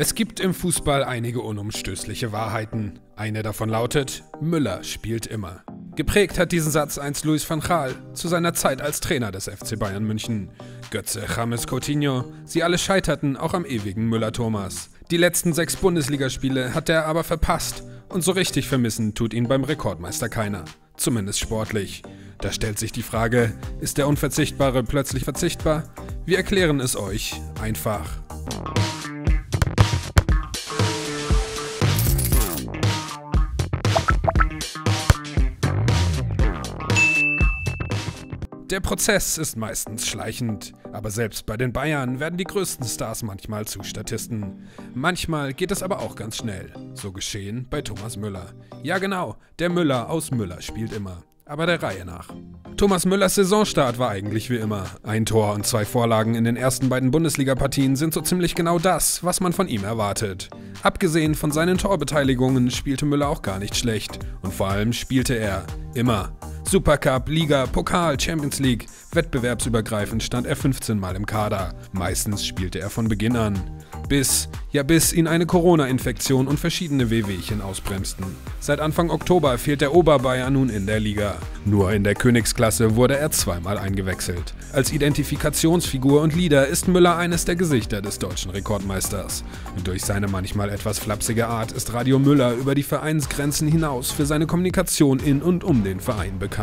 Es gibt im Fußball einige unumstößliche Wahrheiten. Eine davon lautet, Müller spielt immer. Geprägt hat diesen Satz einst Luis van Gaal zu seiner Zeit als Trainer des FC Bayern München. Götze, James Coutinho, sie alle scheiterten auch am ewigen Müller-Thomas. Die letzten sechs Bundesligaspiele hat er aber verpasst und so richtig vermissen tut ihn beim Rekordmeister keiner. Zumindest sportlich. Da stellt sich die Frage, ist der Unverzichtbare plötzlich verzichtbar? Wir erklären es euch einfach. Der Prozess ist meistens schleichend, aber selbst bei den Bayern werden die größten Stars manchmal zu Statisten. Manchmal geht es aber auch ganz schnell. So geschehen bei Thomas Müller. Ja genau, der Müller aus Müller spielt immer. Aber der Reihe nach. Thomas Müllers Saisonstart war eigentlich wie immer. Ein Tor und zwei Vorlagen in den ersten beiden Bundesliga-Partien sind so ziemlich genau das, was man von ihm erwartet. Abgesehen von seinen Torbeteiligungen spielte Müller auch gar nicht schlecht. Und vor allem spielte er immer. Supercup, Liga, Pokal, Champions League. Wettbewerbsübergreifend stand er 15 Mal im Kader. Meistens spielte er von Beginn an. Bis, ja bis ihn eine Corona-Infektion und verschiedene Wehwehchen ausbremsten. Seit Anfang Oktober fehlt der Oberbayer nun in der Liga. Nur in der Königsklasse wurde er zweimal eingewechselt. Als Identifikationsfigur und Leader ist Müller eines der Gesichter des deutschen Rekordmeisters. Durch seine manchmal etwas flapsige Art ist Radio Müller über die Vereinsgrenzen hinaus für seine Kommunikation in und um den Verein bekannt.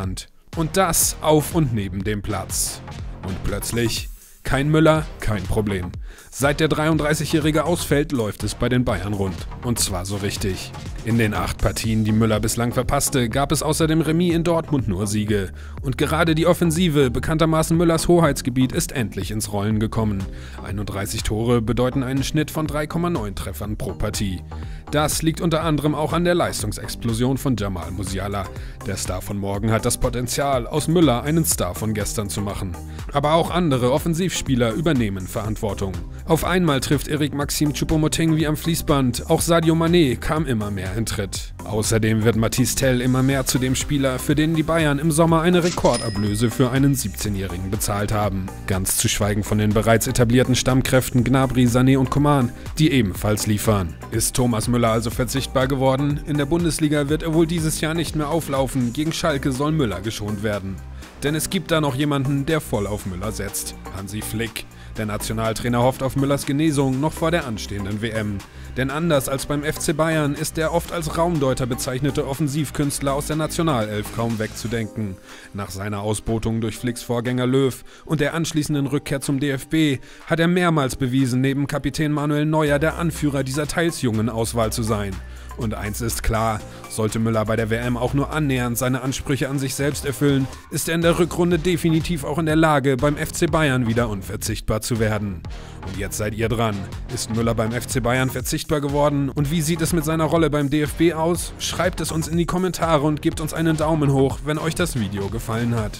Und das auf und neben dem Platz. Und plötzlich kein Müller, kein Problem. Seit der 33-Jährige ausfällt, läuft es bei den Bayern rund. Und zwar so richtig. In den acht Partien, die Müller bislang verpasste, gab es außer dem Remis in Dortmund nur Siege. Und gerade die Offensive, bekanntermaßen Müllers Hoheitsgebiet, ist endlich ins Rollen gekommen. 31 Tore bedeuten einen Schnitt von 3,9 Treffern pro Partie. Das liegt unter anderem auch an der Leistungsexplosion von Jamal Musiala. Der Star von morgen hat das Potenzial, aus Müller einen Star von gestern zu machen. Aber auch andere Offensivspieler übernehmen Verantwortung. Auf einmal trifft Eric Maxim Choupo-Moting wie am Fließband. Auch Sadio Mané kam immer mehr in Tritt. Außerdem wird Matisse Tell immer mehr zu dem Spieler, für den die Bayern im Sommer eine Rekordablöse für einen 17-Jährigen bezahlt haben. Ganz zu schweigen von den bereits etablierten Stammkräften Gnabry, Sané und Coman, die ebenfalls liefern. Ist Thomas Müller also verzichtbar geworden? In der Bundesliga wird er wohl dieses Jahr nicht mehr auflaufen. Gegen Schalke soll Müller geschont werden. Denn es gibt da noch jemanden, der voll auf Müller setzt. Hansi Flick. Der Nationaltrainer hofft auf Müllers Genesung noch vor der anstehenden WM. Denn anders als beim FC Bayern ist der oft als Raumdeuter bezeichnete Offensivkünstler aus der Nationalelf kaum wegzudenken. Nach seiner Ausbotung durch Flicks Vorgänger Löw und der anschließenden Rückkehr zum DFB hat er mehrmals bewiesen, neben Kapitän Manuel Neuer der Anführer dieser teils jungen Auswahl zu sein. Und eins ist klar, sollte Müller bei der WM auch nur annähernd seine Ansprüche an sich selbst erfüllen, ist er in der Rückrunde definitiv auch in der Lage, beim FC Bayern wieder unverzichtbar zu werden. Und jetzt seid ihr dran. Ist Müller beim FC Bayern verzichtbar geworden? Und wie sieht es mit seiner Rolle beim DFB aus? Schreibt es uns in die Kommentare und gebt uns einen Daumen hoch, wenn euch das Video gefallen hat.